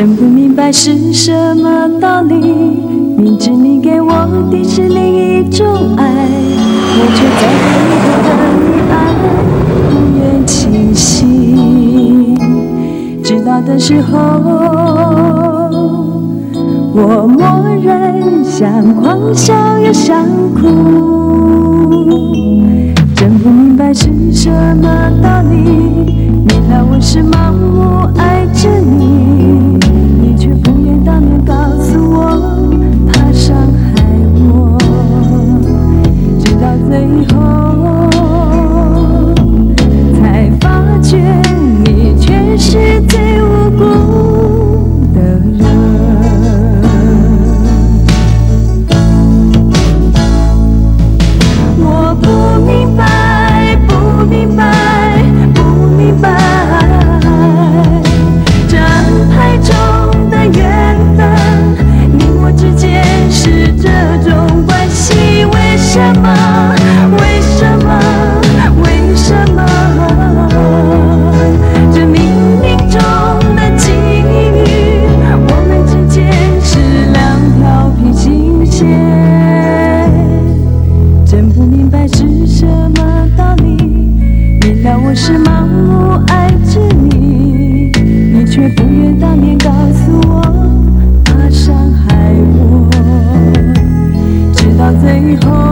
真不明白是什么道理，明知你给我的是另一种爱，我却在对你的爱不愿清醒。知道的时候，我默认，想狂笑又想哭，真不明白是什么道理。原来我是盲目爱。home. 让我是盲目爱着你你却不愿当面告诉我怕伤害我。直到最后